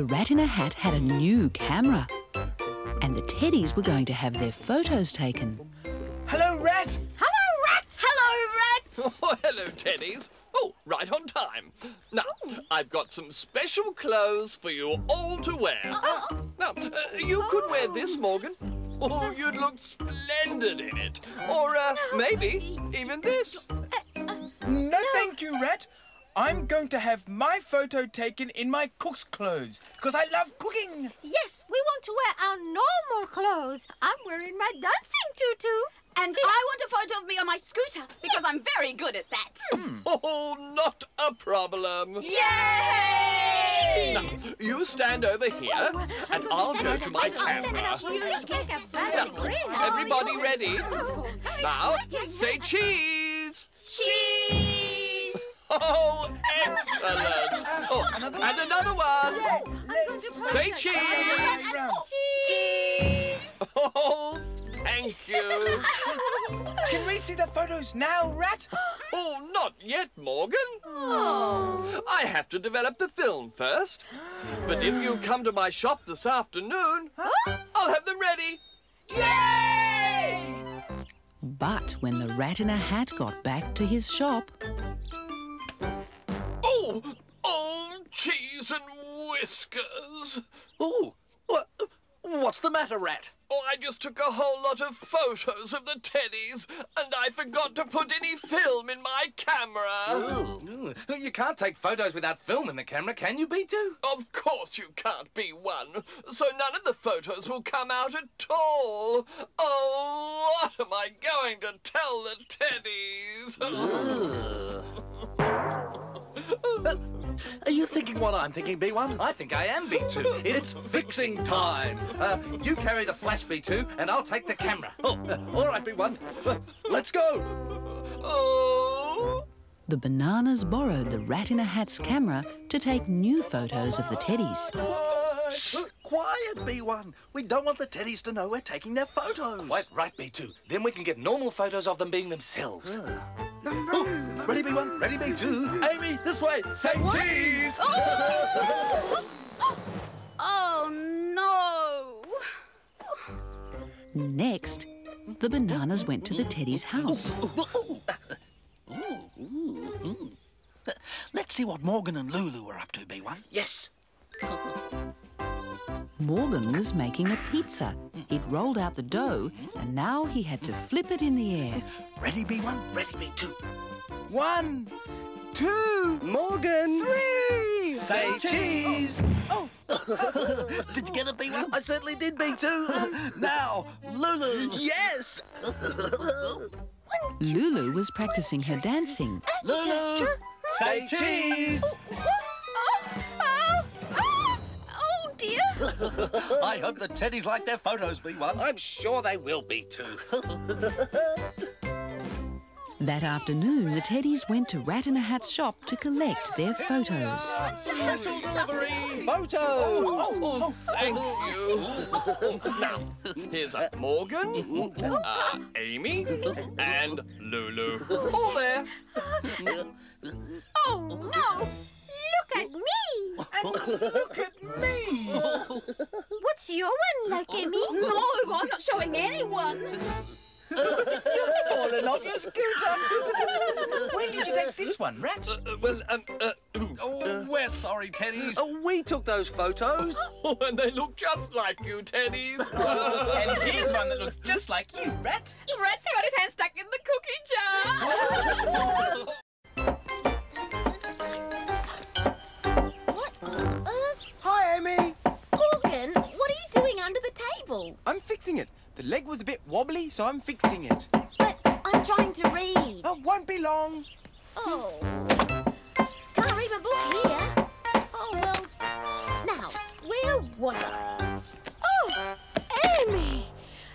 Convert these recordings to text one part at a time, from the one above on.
The Rat in a Hat had a new camera. And the teddies were going to have their photos taken. Hello, Rat! Hello, rats! Hello, rats! Oh, hello, Teddies. Oh, right on time. Now, I've got some special clothes for you all to wear. Now, uh, you could wear this, Morgan. Oh, you'd look splendid in it. Or uh, maybe even this. No, thank you, Rat. I'm going to have my photo taken in my cook's clothes because I love cooking. Yes, we want to wear our normal clothes. I'm wearing my dancing tutu. And I want a photo of me on my scooter because I'm very good at that. Hmm. Oh, not a problem. Yay! Now, you stand over here, oh, and I'll go to my camera. You just get a very good Everybody oh, ready? Now, say cheese. Cheese! Oh, excellent. Oh, oh and another one. Let's Say cheese. Cheese! Oh, thank you. Can we see the photos now, Rat? Oh, not yet, Morgan. Oh. I have to develop the film first. But if you come to my shop this afternoon, I'll have them ready. Yay! But when the Rat in a Hat got back to his shop, Oh, oh, cheese and whiskers. Oh, what, what's the matter, Rat? Oh, I just took a whole lot of photos of the teddies, and I forgot to put any film in my camera. Ooh, You can't take photos without film in the camera, can you, B2? Of course you can't B1, so none of the photos will come out at all. Oh, what am I going to tell the teddies? Are you thinking what I'm thinking, B1? I think I am B2. It's fixing time. Uh, you carry the flash, B2, and I'll take the camera. Oh, uh, all right, B1. Uh, let's go. oh. the bananas borrowed the Rat in a Hat's camera to take new photos of the teddies. Shh, quiet, B1. We don't want the teddies to know we're taking their photos. Quite right, B2. Then we can get normal photos of them being themselves. Ah. Oh, ready, B1? Ready, B2? Amy, this way. Say cheese. Oh no! Next, the bananas went to the teddies' house. Let's see what Morgan and Lulu were up to, B1. Yes. Morgan was making a pizza. He'd rolled out the dough, and now he had to flip it in the air. Ready, B1? Ready, B2. One, two, Morgan. three. Say cheese. Oh, did you get it, B1? I certainly did, B2. now, Lulu. Yes. Lulu was practicing her dancing. Lulu. Say cheese. I hope the teddies like their photos, B1. I'm sure they will, B2. That afternoon, the teddies went to Rat in a Hat's shop to collect their photos. Special delivery. Photos. Oh, thank you. now, here's uh, Morgan, uh, Amy, and Lulu. All there. Oh no! Look at me! and look at me. What's your one like, Amy? No, I'm not showing anyone. You've fallen off your scooter. when did you take this one, Rat? Uh, well, um, uh, Oh, we're sorry, teddies. Oh, we took those photos. oh, and they look just like you, teddies. and here's one that looks just like you, Rat. Rat's got his hand stuck in the cookie jar. Fixing it. The leg was a bit wobbly, so I'm fixing it. But I'm trying to read. Oh, won't be long. Oh. Can't read my book here. Oh, well. Now, where was I? Oh, Amy!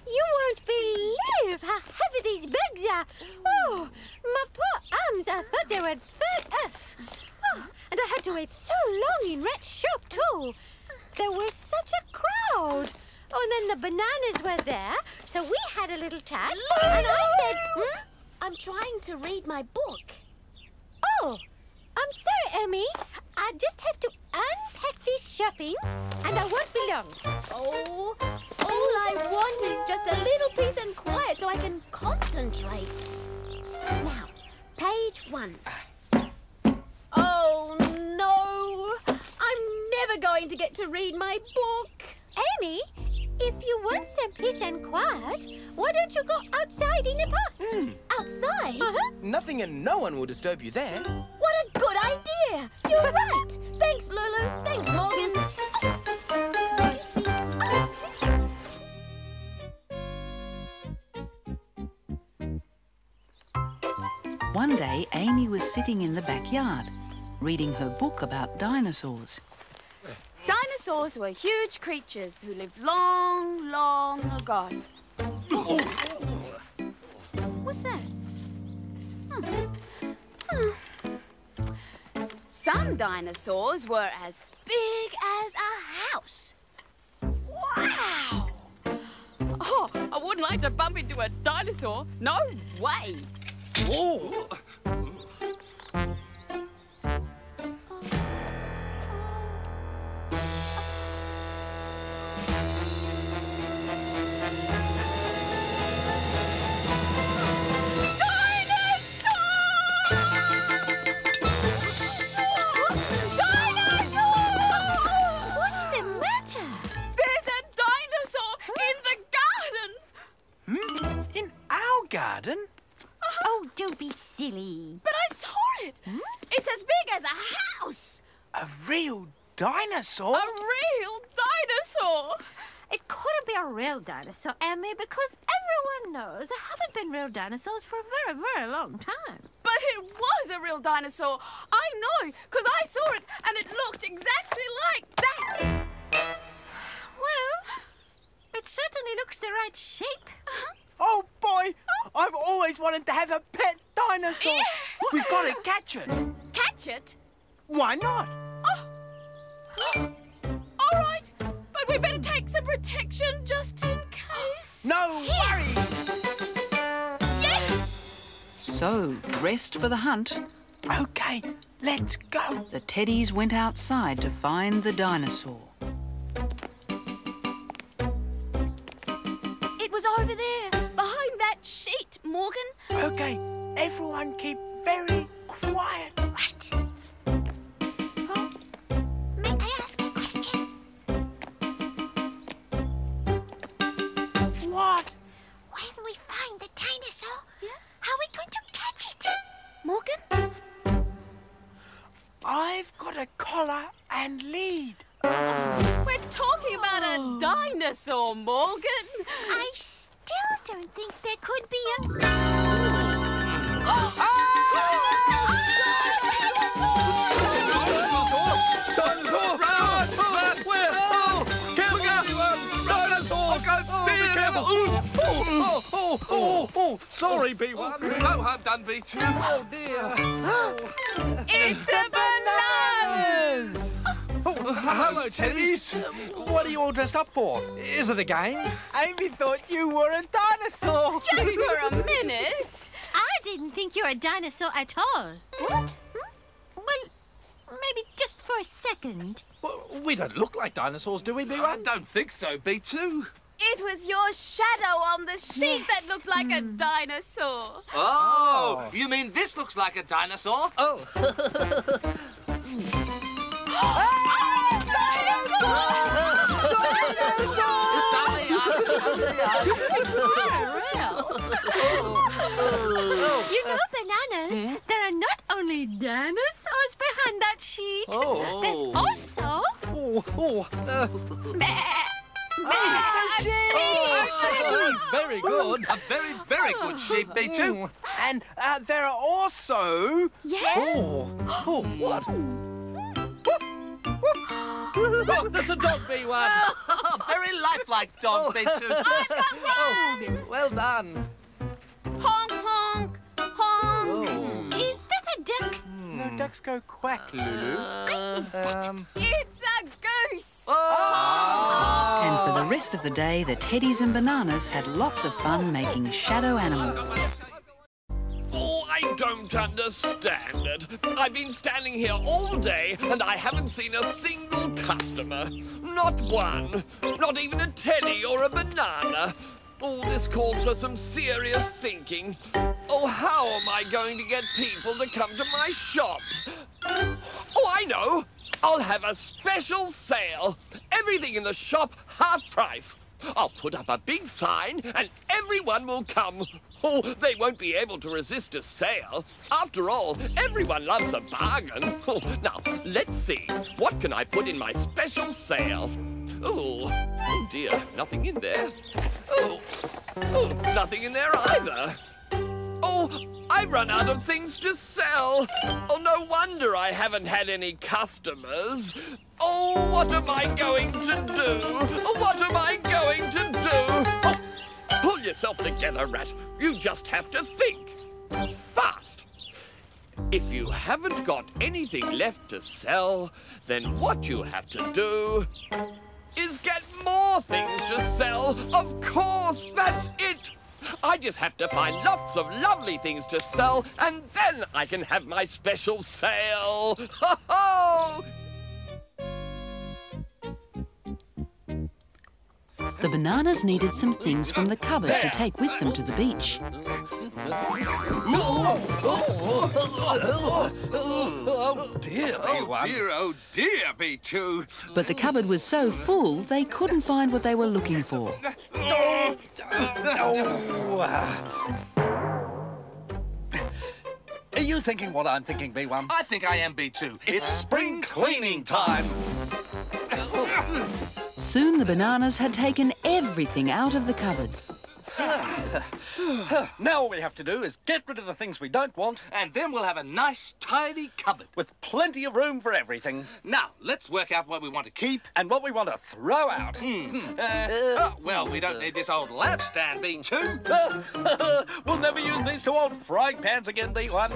You won't believe how heavy these bags are. Oh, my poor arms, I thought they would fall off. Oh, and I had to wait so long in Rat's shop, too. There was such a crowd. Oh, and then the bananas were there, so we had a little chat. And I said, hmm? I'm trying to read my book. Oh, I'm sorry, Amy. I just have to unpack this shopping, and I won't be long. Oh, all I want is just a little peace and quiet so I can concentrate. Now, page one. Oh, no. I'm never going to get to read my book. Amy, if you want some peace and quiet, why don't you go outside in the park? Outside? Uh-huh. Nothing and no one will disturb you there. What a good idea! You're right. Thanks, Lulu. Thanks, Morgan. Excuse me. One day, Amy was sitting in the backyard, reading her book about dinosaurs. Dinosaurs were huge creatures who lived long, long ago. What's that? Some dinosaurs were as big as a house. Wow! Oh, I wouldn't like to bump into a dinosaur. No way. Oh, garden? Uh-huh. Oh, don't be silly. But I saw it. Hmm? It's as big as a house. A real dinosaur? A real dinosaur. It couldn't be a real dinosaur, Amy, because everyone knows there haven't been real dinosaurs for a very, very long time. But it was a real dinosaur. I know, because I saw it and it looked exactly like that. Well, it certainly looks the right shape. Uh-huh. Oh boy! I've always wanted to have a pet dinosaur. Yeah. We've got to catch it. Catch it? Why not? Oh. All right, but we better take some protection just in case. No worries. Yes! So, dressed for the hunt, Okay, let's go. the teddies went outside to find the dinosaur. I've got a collar and lead. We're talking about a dinosaur, Morgan. I still don't think there could be a... dinosaur! Run! Run! Where? Oh! Careful, everyone! Dinosaurs! Oh, be careful! Ooh! Oh, oh, Oh, oh, oh, oh, sorry, B1. No harm done, B2. Oh, dear. It's the bananas! Oh, hello, teddies. What are you all dressed up for? Is it a game? Amy thought you were a dinosaur. Just for a minute. I didn't think you were a dinosaur at all. What? Well, maybe just for a second. Well, we don't look like dinosaurs, do we, B1? I don't think so, B2. It was your shadow on the sheet that looked like a dinosaur. Oh, you mean this looks like a dinosaur? Oh, Dinosaur! You know, bananas, there are not only dinosaurs behind that sheet. Oh. There's also... oh, oh. Uh, Oh, very good. A very, very good sheep, B2. And uh, there are also... Yes. Oh, oh, what? oh, that's a dog, B1. Oh, very lifelike dog, B2. Oh, well done. Honk, honk, honk. Oh. Is that a duck? No ducks go quack, Lulu. Um, It's a goose. Oh. And for the rest of the day, the teddies and bananas had lots of fun making shadow animals. Oh, I don't don't understand it. I've been standing here all day and I haven't seen a single customer. Not one. Not even a teddy or a banana. All this calls for some serious thinking. Oh, how am I going to get people to come to my shop? Oh, I know. I'll have a special sale. Everything in the shop half price. I'll put up a big sign and everyone will come. Oh, they won't be able to resist a sale. After all, everyone loves a bargain. Oh, now, let's see. What can I put in my special sale? Oh, oh dear, nothing in there. Oh, oh, nothing in there either. Oh, I run out of things to sell. Oh, no wonder I haven't had any customers. Oh, what am I going to do? Oh, what am I going to do? Oh, pull yourself together, Rat. You just have to think. Fast. If you haven't got anything left to sell, then what you have to do is get more things to sell. Of course, that's it. I just have to find lots of lovely things to sell, and then I can have my special sale. Ho ho! The bananas needed some things from the cupboard to take with them to the beach. Oh, dear, Oh dear, oh dear, B2. But the cupboard was so full they couldn't find what they were looking for. Are you thinking what I'm thinking, B1? I think I am B2. It's spring cleaning time. Soon the bananas had taken everything out of the cupboard. Now all we have to do is get rid of the things we don't want And then we'll have a nice, tidy cupboard. with plenty of room for everything Now, let's work out what we want to keep. and what we want to throw out. Uh, oh, well, we don't need this old lamp stand, B2. we'll never use these two old frying pans again, B1.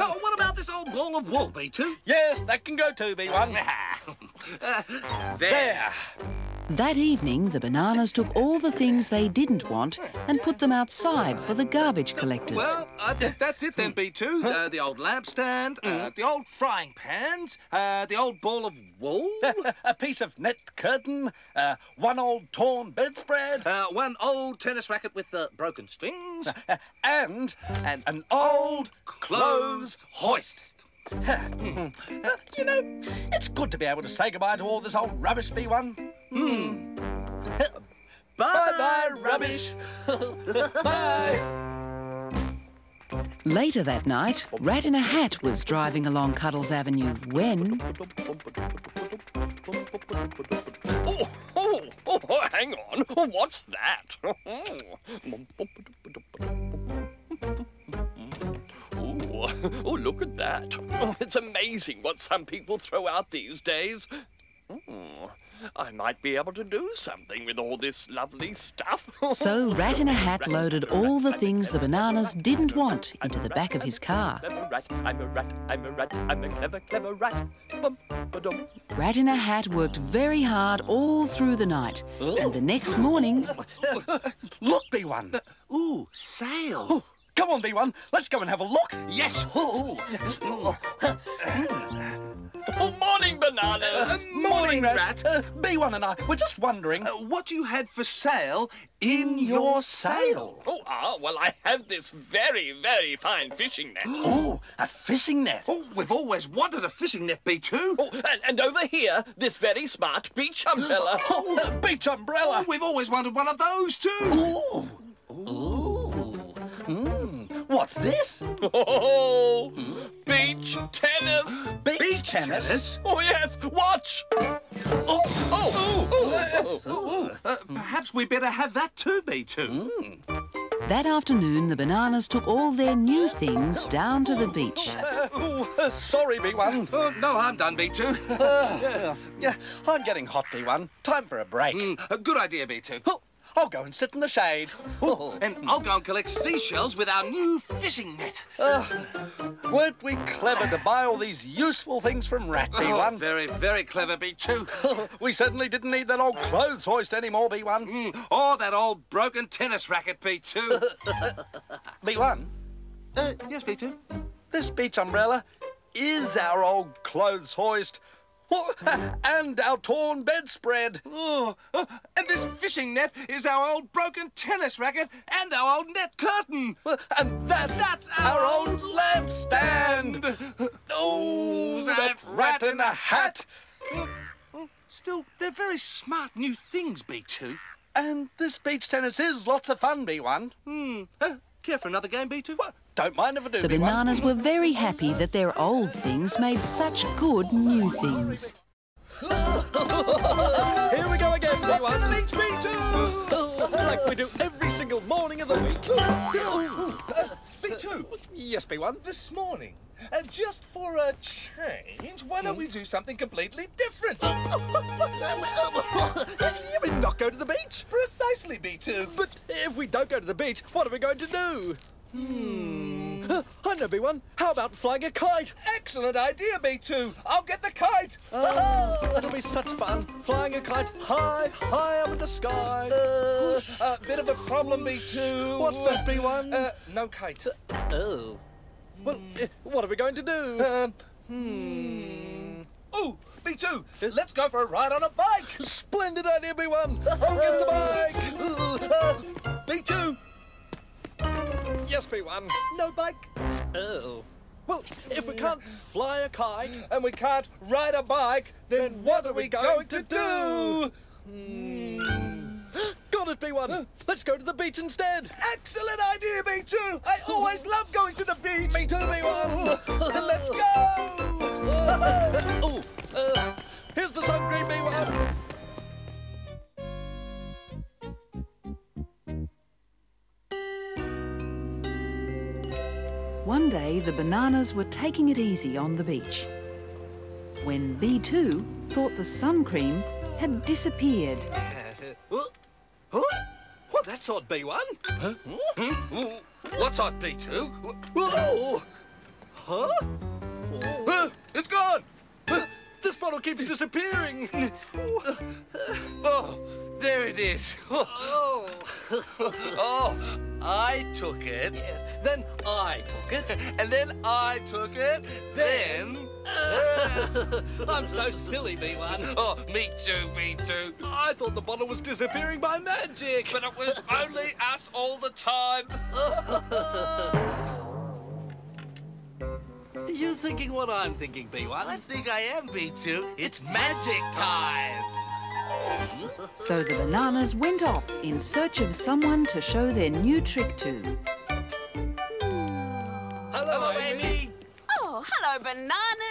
Oh, what about this old ball of wool, B2? Yes, that can go too, B1. Uh, there. There. That evening, the bananas took all the things they didn't want and put them outside for the garbage collectors. Well, I think that's it then, B2. Uh, the old lamp stand, uh, the old frying pans, uh, the old ball of wool, a piece of net curtain, uh, one old torn bedspread, uh, one old tennis racket with the broken strings, and, and an old clothes hoist. Uh, you know, it's good to be able to say goodbye to all this old rubbish, B1. Hmm. Bye-bye, rubbish. Bye. Later that night, Rat in a Hat was driving along Cuddles Avenue when Oh, oh, oh, hang on. What's that? Oh, oh, look at that. Oh, it's amazing what some people throw out these days. Oh, I might be able to do something with all this lovely stuff. So Rat in a Hat loaded all the things the bananas didn't want into the back of his car. I'm a rat, I'm a rat, I'm a rat, I'm a clever, clever rat. Rat in a Hat worked very hard all through the night. Oh. And the next morning, Look, B1. Ooh, sale. Oh, come on, B1. Let's go and have a look. Yes. Oh, Oh, morning, bananas. morning, Rat. Uh, B1 and I were just wondering. Uh, what you had for sale in your sale? Oh, ah, well, I have this very, very fine fishing net. Oh, a fishing net. Oh, we've always wanted a fishing net, B2. Oh, and, and over here, this very smart beach umbrella. Oh, a beach umbrella. We've always wanted one of those too. Ooh. Ooh. Mm. What's this? Oh, beach tennis. Beach, tennis. Oh, yes, watch. Oh. Oh, oh, oh, Uh, perhaps we better have that too, B2. that afternoon, the bananas took all their new things down to the beach. Uh, ooh, uh, sorry, B1. Oh, no, I'm done, B2. Uh, yeah, I'm getting hot, B1. Time for a break. Mm, a good idea, B2. Oh, I'll go and sit in the shade. Oh, And I'll go and collect seashells with our new fishing net. weren't we clever to buy all these useful things from Rat, Oh, B1? very, very clever, B2. we certainly didn't need that old clothes hoist anymore, B1. Mm, or that old broken tennis racket, B2. B1, uh, yes, B2. this beach umbrella is our old clothes hoist. Oh, and our torn bedspread. Oh, oh, and this fishing net is our old broken tennis racket and our old net curtain. And that's, That's our, our old lampstand. Oh, that rat in a hat. Still, they're very smart new things, B2. And this beach tennis is lots of fun, B1. Hmm. Care for another game, B2? What? Don't mind if I do, The B1. bananas were very happy that their old things made such good new things. Here we go again, B1. the beach, B2! like we do every single morning of the week. B2, Yes, B1. this morning, uh, just for a change, why don't we do something completely different? you mean not go to the beach? Precisely, B2. But if we don't go to the beach, what are we going to do? Hmm. I know, B1. How about flying a kite? Excellent idea, B2. I'll get the kite. Oh, it'll be such fun. Flying a kite high, high up in the sky. Uh, a bit of a problem, B2. What's that, B1? Uh, no kite. oh. Well, eh, what are we going to do? Um, hmm. Oh, B2, let's go for a ride on a bike. Splendid idea, B1. I'll get the bike. Uh, B2, Yes, B1. no bike. Oh. Well, if we can't fly a kite, And we can't ride a bike, then, what are we going, to do? Got it, B1. Let's go to the beach instead. Excellent idea, B2. I always love going to the beach. Me too, B1. Let's go. oh, uh, here's the sun cream, B1. One day, the bananas were taking it easy on the beach. When B2 thought the sun cream had disappeared. Huh? Huh? Well, that's odd, B1. Huh? What's on, B2? Whoa! Huh? Uh, it's gone. Uh, This bottle keeps disappearing. Oh, there it is. Oh. Oh, I took it. Yes. Then I took it. And then I took it. Then. I'm so silly, B1. Oh, me too, me too. I thought the bottle was disappearing by magic. But it was only us all the time. Are you thinking what I'm thinking, B1? I think I am, B2. It's magic time. So the bananas went off in search of someone to show their new trick to. Hello, Amy. Oh, hello, bananas.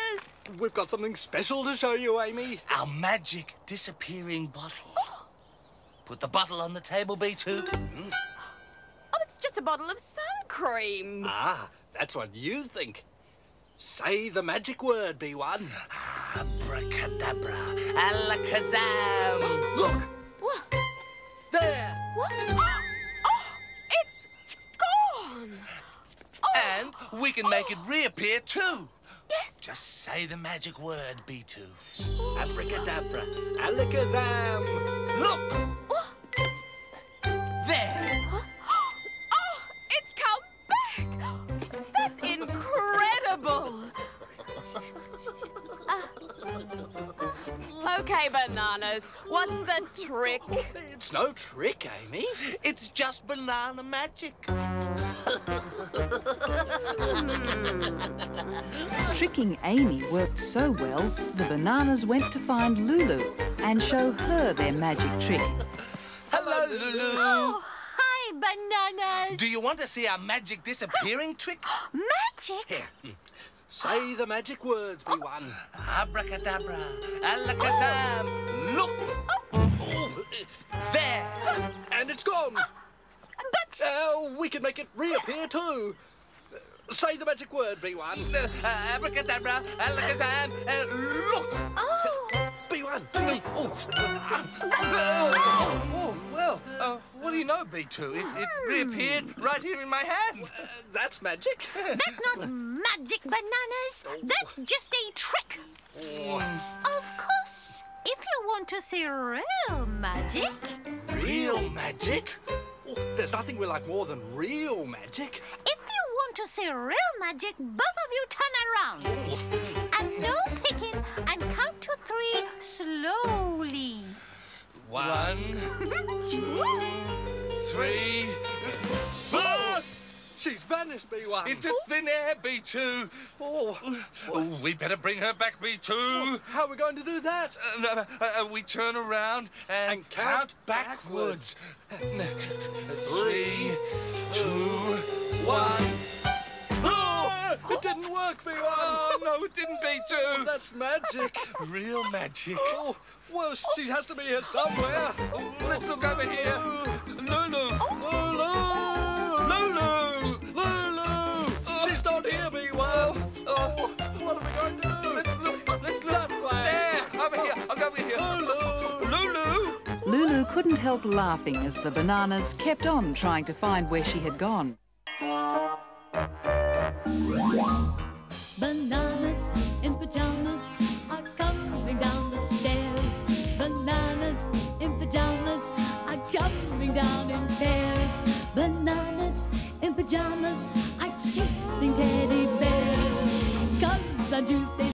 We've got something special to show you, Amy. Our magic disappearing bottle. Put the bottle on the table, B2. Oh, it's just a bottle of sun cream. Ah, that's what you think. Say the magic word, B1. Abracadabra. Alakazam. Look, What? there. What? Oh, oh, it's gone. Oh, And we can make it reappear too. Yes. Just say the magic word, B2. Abracadabra, alakazam. Look! There! Oh, it's come back. That's incredible. Ah. okay, bananas. What's the trick? It's no trick, Amy. It's just banana magic. Tricking Amy worked so well, the bananas went to find Lulu and show her their magic trick. Hello, Lulu. Oh, hi, bananas. Do you want to see our magic disappearing trick? Magic? Here. Say the magic words, B1. Abracadabra, alakazam. Look! Oh, there! And it's gone. But Uh, we can make it reappear too. Say the magic word, B1. Uh, abracadabra, alakazam, uh, look! oh, B1. Oh. Oh, well, uh, what do you know, B2? It, it reappeared right here in my hand. Uh, that's magic. that's not magic, bananas. That's just a trick. Of course, if you want to see real magic, Real magic? Oh, there's nothing we like more than real magic. if you want want to see real magic, both of you turn around. And no picking, and count to three slowly. One, two, three. Ah! She's vanished, B1. Into thin air, B2. Oh, Oh, we better bring her back, B2. how are we going to do that? Uh, uh, uh, we turn around and, And count backwards. Three, two, one. Oh, didn't work, B1. Oh, no, it didn't, B2. That's magic. Real magic. Oh, well, she has to be here somewhere. Oh, let's look over here. Lulu. Lulu! Lulu. Lulu! Oh. She's not here, B1. Oh, What are we going to do? let's look. Let's look. That way. There. Over here. I'll go over here. Lulu! Lulu. Lulu couldn't help laughing as the bananas kept on trying to find where she had gone.